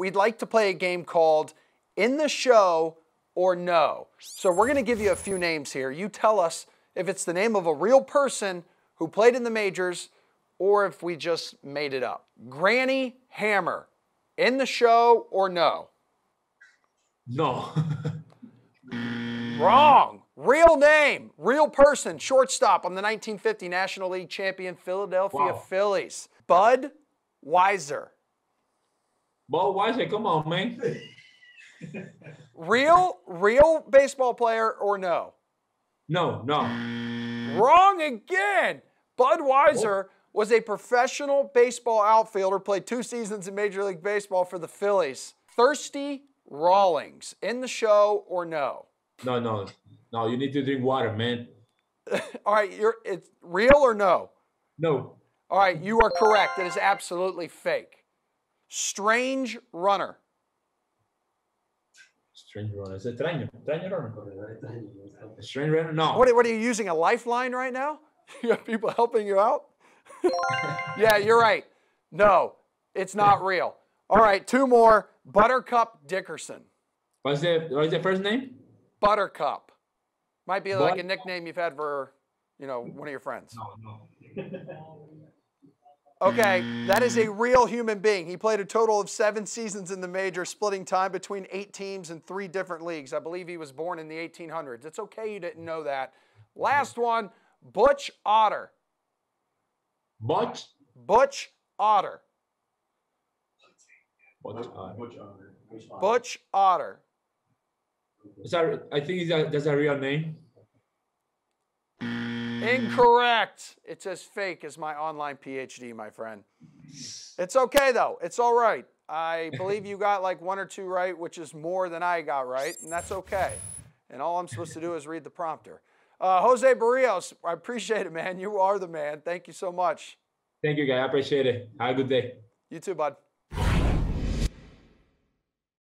we'd like to play a game called In the Show or No. So we're going to give you a few names here. You tell us if it's the name of a real person who played in the majors or if we just made it up. Granny Hamner, in the show or no? No. Wrong. Real name, real person, shortstop on the 1950 National League champion Philadelphia Wow. Phillies. Bud Weiser. Ball Weiser, come on, man. Real, real baseball player or no? No, no. Wrong again. Bud Weiser oh. was a professional baseball outfielder, played two seasons in Major League Baseball for the Phillies. Thirsty Rawlings, in the show or no? No, no. No, you need to drink water, man. All right, you're it's real or no? No. All right, you are correct. It is absolutely fake. Strange runner. Strange runner. Extraño. Extraño runner. Strange runner. No. What, what are you using a lifeline right now? You have people helping you out? yeah, you're right. No, it's not real. All right, two more. Buttercup Dickerson. What's the what's the first name? Buttercup. Might be like a nickname you've had for, you know, one of your friends. No, no. Okay, that is a real human being. He played a total of seven seasons in the major, splitting time between eight teams and three different leagues. I believe he was born in the 1800s. It's okay you didn't know that. Last one, Butch Otter. Butch. Butch Otter. Butch. uh, Butch Otter. is that, I think that's a real name. Incorrect. It's as fake as my online PhD, my friend. It's okay though. It's all right. I believe you got like one or two right, which is more than I got right, and that's okay. And all I'm supposed to do is read the prompter. Uh, Jose Berríos, I appreciate it, man. You are the man. Thank you so much. Thank you, guy. I appreciate it. Have a good day. You too, bud.